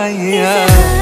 yeah.